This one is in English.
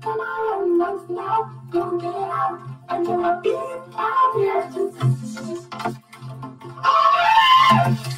Come on, let's now go get out and do a big out here.